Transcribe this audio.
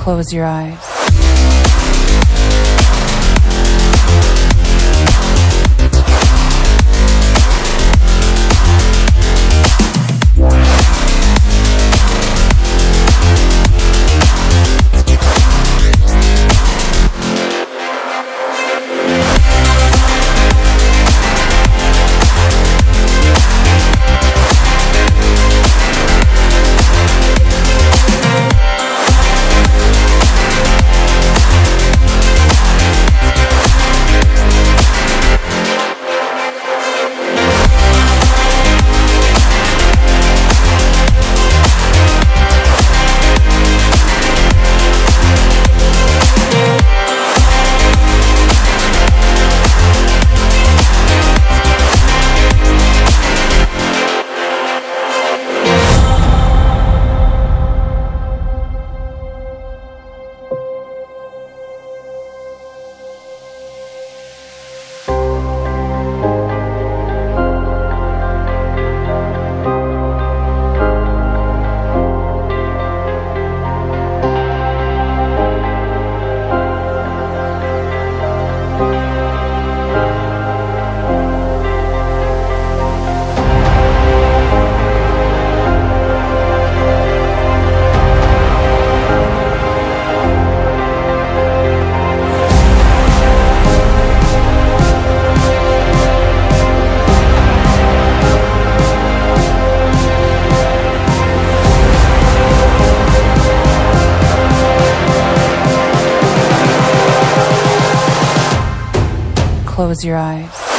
close your eyes. close your eyes.